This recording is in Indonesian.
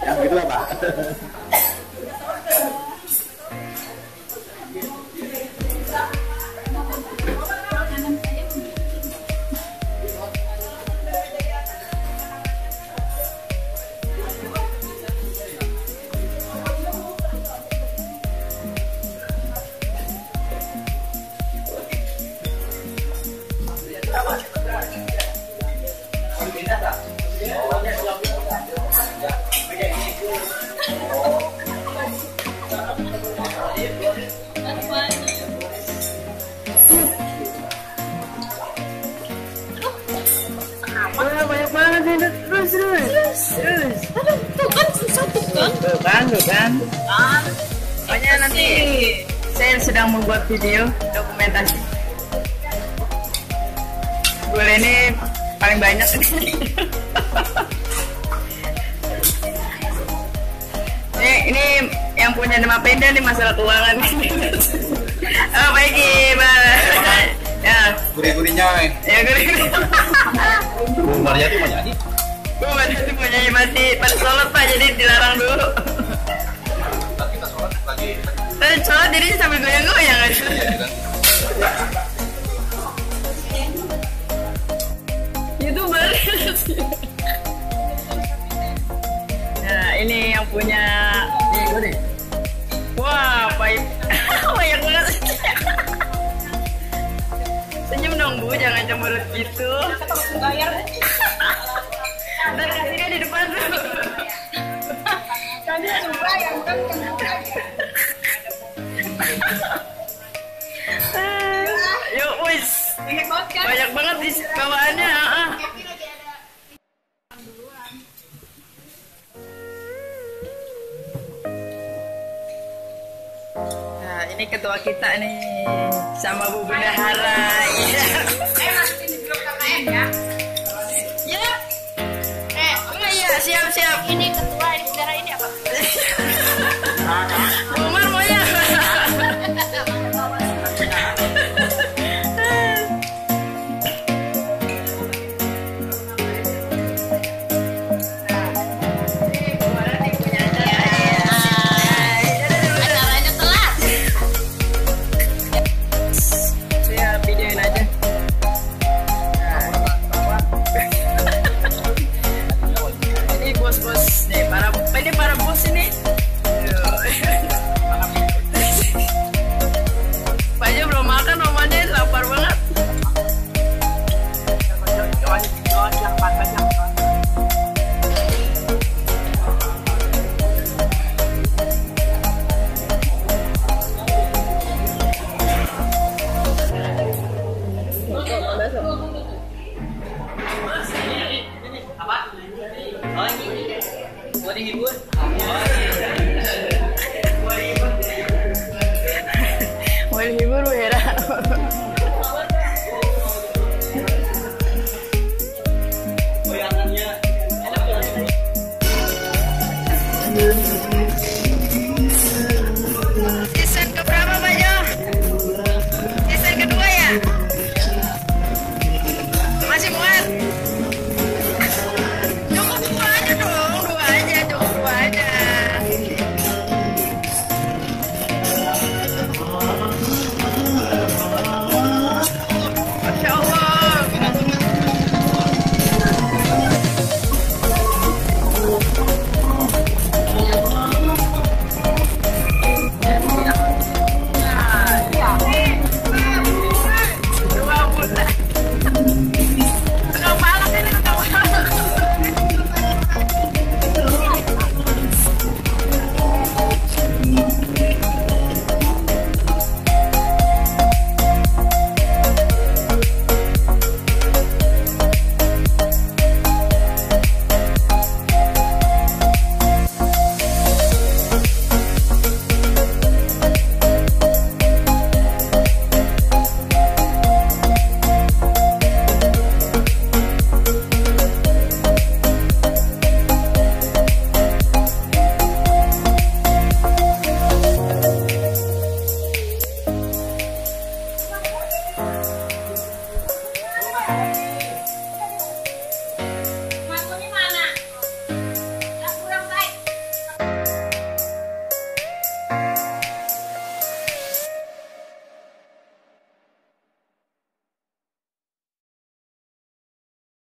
Yang itu apa? Kan? Tuh kan. Kan. Pokoknya nanti saya sedang membuat video dokumentasi. Gue ini paling banyak. ini, ini yang punya nama peda nih masalah keuangan. oh, baik. Ya, Gurih-gurihnya. ya gue Bu Maryati mau nyanyi? Gue masih punya masih pada sholat pak, jadi dilarang Jadi sambil goyang-goyang aja. Youtuber. Nah, ini yang punya gue nih. Wah, baik. Banyak banget. Senyum dong Bu, jangan cemberut gitu. Bayar. Ntar kasihnya di depan tuh. Suka yang kan Yuk, wis. Banyak banget di bawaannya. ah, ah. Nah, ini ketua kita nih sama Bu Bendahara. Iya. Eh masukin di grup KKN ya. Ya. Eh, enggak ya, siap siap. Ini ketua think it?